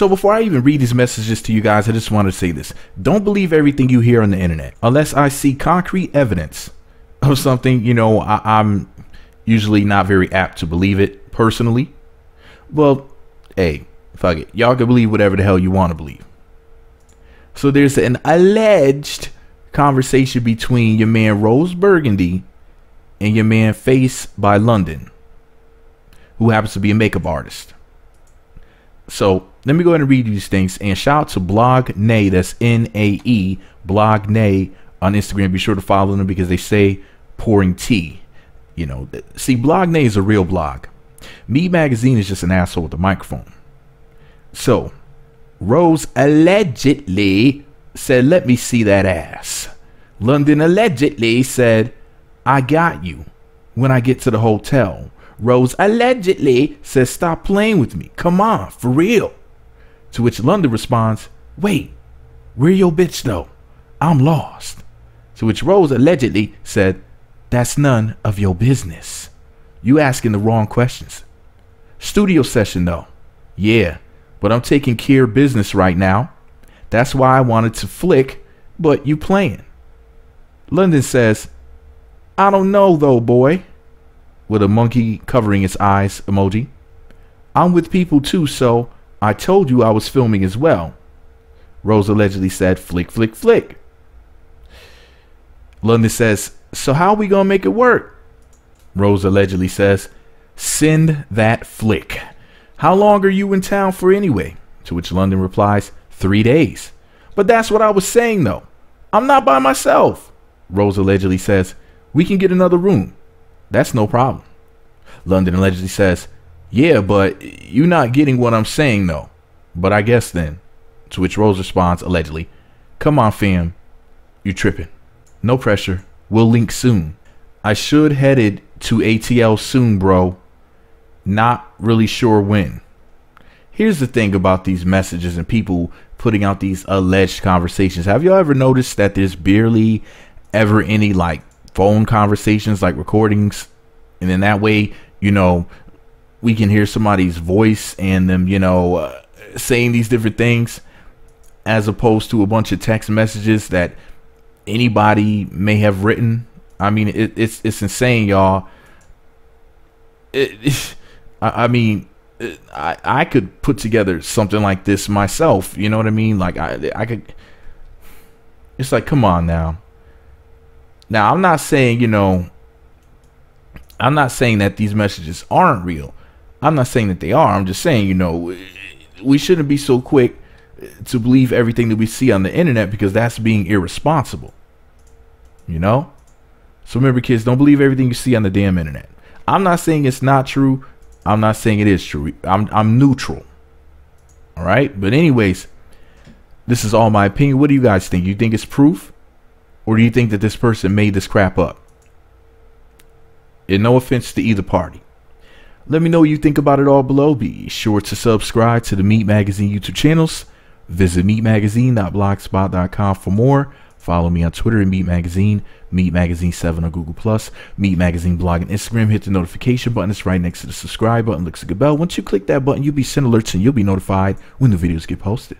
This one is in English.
So before I even read these messages to you guys, I just want to say this. Don't believe everything you hear on the internet unless I see concrete evidence of something, you know, I, I'm usually not very apt to believe it personally. Well, hey, fuck it. Y'all can believe whatever the hell you want to believe. So there's an alleged conversation between your man Rose Burgundy and your man Face by London, who happens to be a makeup artist. So let me go ahead and read these things. And shout out to Blog Nay, that's N A E, Blog Nay on Instagram. Be sure to follow them because they say pouring tea. You know, see, Blog Nay is a real blog. MEET Magazine is just an asshole with a microphone. So, Rose allegedly said, Let me see that ass. London allegedly said, I got you when I get to the hotel. Rose allegedly says, Stop playing with me. Come on, for real. To which London responds, Wait, where your bitch though? I'm lost. To which Rose allegedly said, That's none of your business. You asking the wrong questions. Studio session though. Yeah, but I'm taking care of business right now. That's why I wanted to flick, but you playing. London says, I don't know though, boy with a monkey covering its eyes emoji. I'm with people too, so I told you I was filming as well. Rose allegedly said, flick, flick, flick. London says, so how are we going to make it work? Rose allegedly says, send that flick. How long are you in town for anyway? To which London replies, three days. But that's what I was saying though. I'm not by myself. Rose allegedly says, we can get another room. That's no problem. London allegedly says, Yeah, but you're not getting what I'm saying, though. But I guess then. To which Rose responds, allegedly, Come on, fam. You tripping. No pressure. We'll link soon. I should headed to ATL soon, bro. Not really sure when. Here's the thing about these messages and people putting out these alleged conversations. Have y'all ever noticed that there's barely ever any like phone conversations, like recordings, and then that way, you know, we can hear somebody's voice and them, you know, uh, saying these different things, as opposed to a bunch of text messages that anybody may have written. I mean, it, it's it's insane, y'all. It, I, I mean, I I could put together something like this myself. You know what I mean? Like I I could. It's like, come on now. Now, I'm not saying, you know, I'm not saying that these messages aren't real. I'm not saying that they are. I'm just saying, you know, we shouldn't be so quick to believe everything that we see on the internet because that's being irresponsible. You know? So remember, kids, don't believe everything you see on the damn internet. I'm not saying it's not true. I'm not saying it is true. I'm, I'm neutral. All right? But, anyways, this is all my opinion. What do you guys think? You think it's proof? Or do you think that this person made this crap up? And no offense to either party. Let me know what you think about it all below. Be sure to subscribe to the MEET Magazine YouTube channels. Visit meetmagazine.blogspot.com for more. Follow me on Twitter at MEET Magazine, MEET Magazine 7 on Google Plus, MEET Magazine blog and Instagram. Hit the notification button. It's right next to the subscribe button. Looks like a bell. Once you click that button, you'll be sent alerts and you'll be notified when the videos get posted.